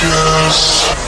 Pictures.